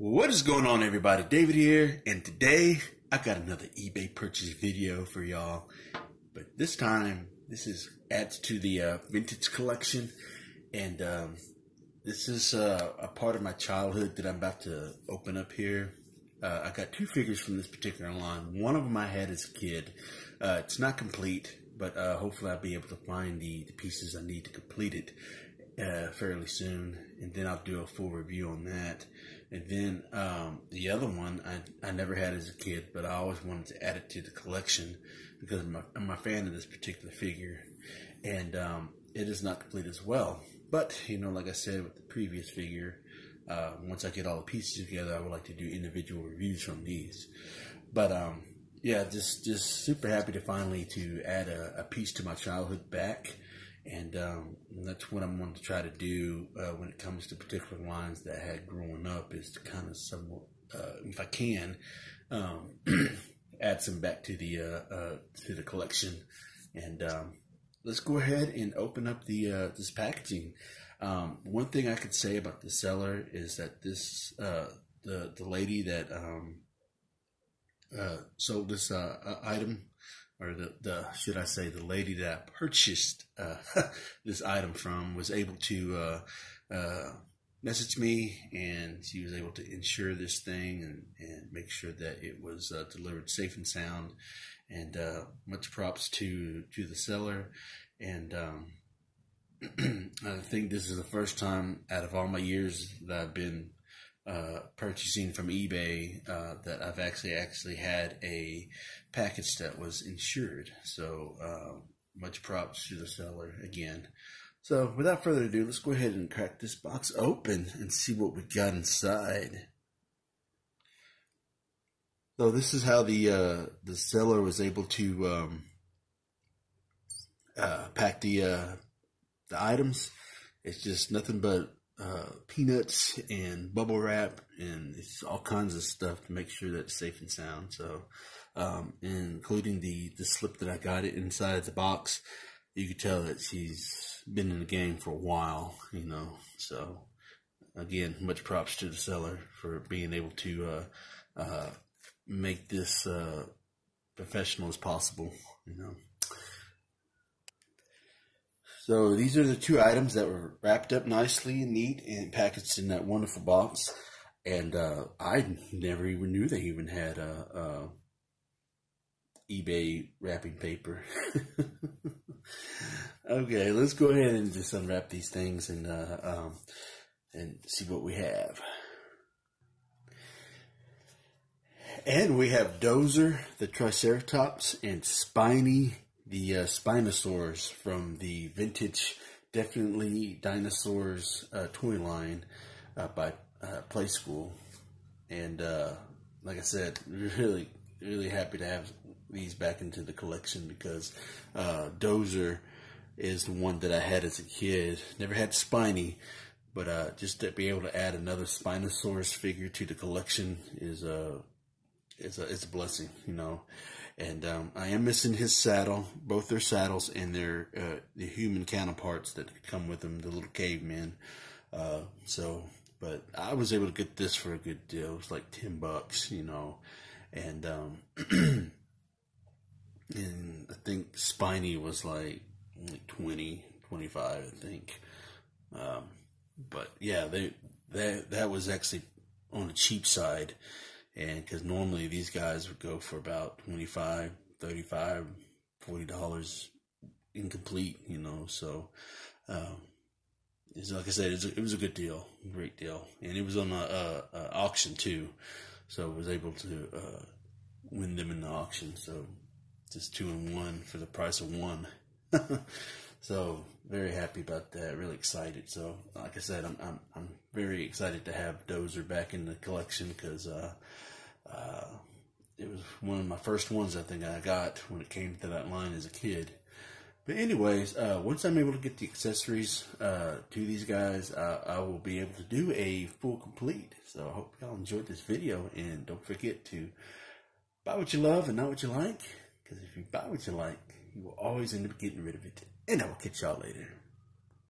What is going on everybody? David here and today I got another eBay purchase video for y'all. But this time this is adds to the uh, vintage collection and um, this is uh, a part of my childhood that I'm about to open up here. Uh, I got two figures from this particular line. One of them I had as a kid. Uh, it's not complete, but uh, hopefully I'll be able to find the, the pieces I need to complete it uh, fairly soon, and then I'll do a full review on that. And then um, the other one I, I never had as a kid, but I always wanted to add it to the collection because I'm a, I'm a fan of this particular figure, and um, it is not complete as well. But you know, like I said with the previous figure, uh, once I get all the pieces together, I would like to do individual reviews from these. But um, yeah, just just super happy to finally to add a, a piece to my childhood back and um, that's what I'm going to try to do uh, when it comes to particular lines that I had growing up is to kind of somewhat, uh, if I can, um, add some back to the uh, uh to the collection. And um, let's go ahead and open up the uh, this packaging. Um, one thing I could say about the seller is that this uh, the the lady that um, sold this item or the, the should I say the lady that I purchased uh, this item from was able to uh, uh, message me and she was able to insure this thing and, and make sure that it was uh, delivered safe and sound. And uh, much props to to the seller. And um, I think this is the first time out of all my years that I've been uh, purchasing from eBay uh, that I've actually actually had a package that was insured. So uh, much props to the seller again. So without further ado, let's go ahead and crack this box open and see what we got inside. So this is how the uh, the seller was able to um, uh, pack the the items. It's just nothing but uh, peanuts and bubble wrap and it's all kinds of stuff to make sure that it's safe and sound. So, um, including the, the slip that I got it inside the box, you could tell that she's been in the game for a while, you know. So, again, much props to the seller for being able to uh, uh, make this uh, professional as possible, you know. So these are the two items that were wrapped up nicely and neat and packaged in that wonderful box. And uh, I never even knew they even had a, a eBay wrapping paper. okay, let's go ahead and just unwrap these things and uh, um, and see what we have. And we have Dozer, the Triceratops, and Spiny the uh, Spinosaurus from the vintage, definitely dinosaurs uh, toy line uh, by uh, Playskool, and uh, like I said, really, really happy to have these back into the collection because uh, Dozer is the one that I had as a kid. Never had Spiny, but just to be able to add another Spinosaurus figure to the collection is a is a it's a blessing, you know. And um, I am missing his saddle, both their saddles and their uh, the human counterparts that come with them, the little cavemen. Uh, so, but I was able to get this for a good deal. It was like ten bucks, you know, and um, and I think Spiny was like like 20, 25, I think. Um, but yeah, they that that was actually on the cheap side and because normally these guys would go for about 25 35 40 dollars incomplete you know so um, it's like i said it's a, it was a good deal great deal. And it was on a, a, a auction too so I was able to uh, win them in the auction. So just two and one for the price of one so very happy about that really excited so like i said i'm i'm, I'm very excited to have dozer back in the collection because uh, uh, it was one of my first ones I think I got when it came to that line as a kid. But anyways, uh, once I'm able to get the accessories uh, to these guys, I will be able to do a full complete. So I hope y'all enjoyed this video, and don't forget to buy what you love and not what you like. Because if you buy what you like, you will always end up getting rid of it. And I will catch y'all later.